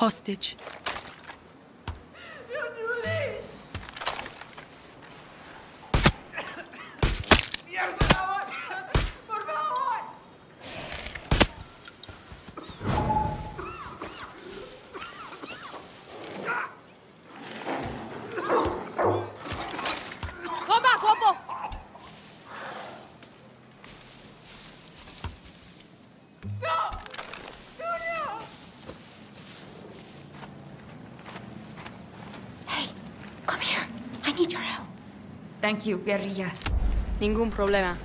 Hostage. Need your help. Thank you, guerrilla. Ningún problema.